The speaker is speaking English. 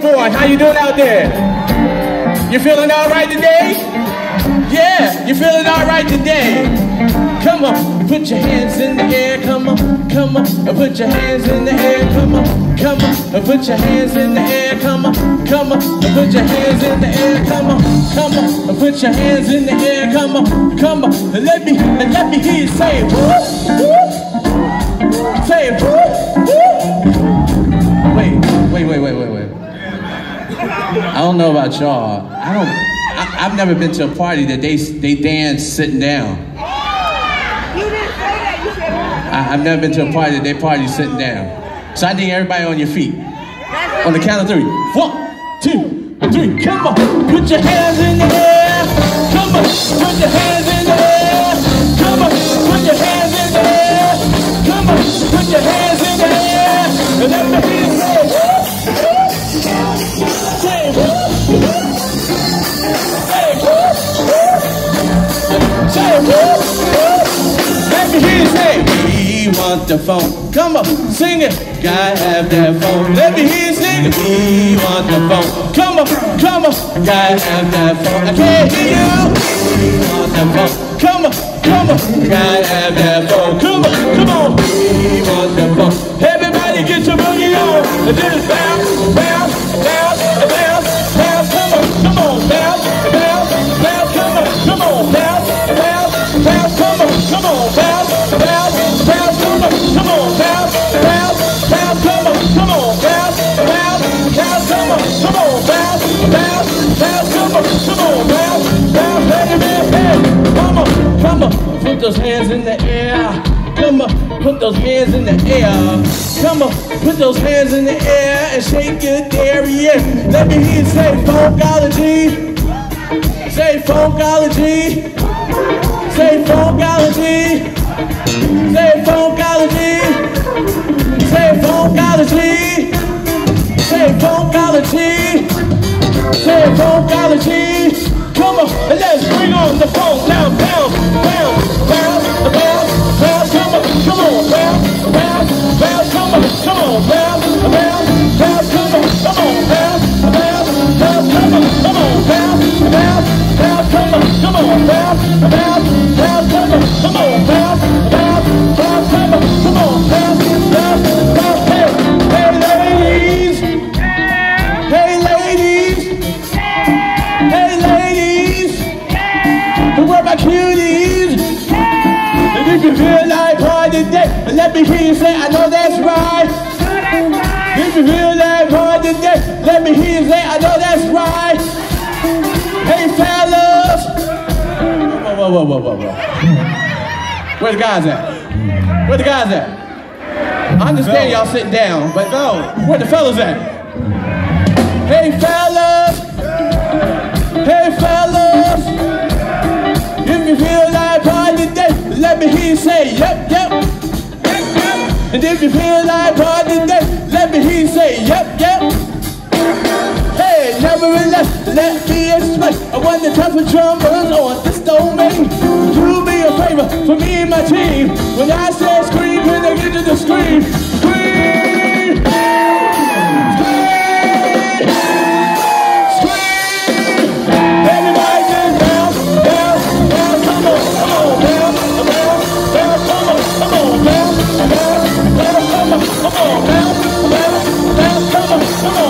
Dearborn. How you doing out there? You feeling all right today? Yeah, you feeling all right today? Come on, put your hands in the air. Come on, come on, put your hands in the air. Come on, come on, put your hands in the air. Come on, come on, put your hands in the air. Come on, come on, put your hands in the air. Come on, come on, let me, let me hear you say it. Woo, I don't know about y'all. I don't. I, I've never been to a party that they they dance sitting down. You didn't say that. You said I, I've never been to a party that they party sitting down. So I need everybody on your feet. On the count of three. One, two, three. Come on. Put your hands in the air. Come on. Put your hands in the air. Come on. Put your hands in the air. Come on. Put your hands in the air. And let me Say, woo. Let me hear you say, we want the phone. Come on, sing it. Gotta have that phone. Let me hear you sing it. We want the phone. Come on, come on. Gotta have that phone. I can't hear you. We want the phone. Come on, come on. Gotta have that phone. Come on, come on. We want the phone. Everybody get your boogie on. Put those hands in the air. Come on, put those hands in the air. Come on, put those hands in the air and shake your derriere. Let me hear you say funkology. Say funkology. Say funkology. Say funkology. Say funkology. Say funkology. Say funkology. Come on, and let's bring on the funk. Now, bounce, bounce, let me hear you say, I know that's right. If you feel like party today, let me hear you say, I know that's right. Hey, fellas. Whoa, whoa, whoa, whoa, whoa, whoa. Where the guys at? Where the guys at? I understand y'all sitting down, but no, where the fellas at? Hey, fellas. Hey, fellas. If you feel like party today, let me hear you say, yep, yep. And if you feel like party today, let me hear you say, yep, yep. Hey, nevertheless, let me explain. I want the of drummers on this domain. Do me a favor for me and my team. When I say scream, can I get you the scream? 等等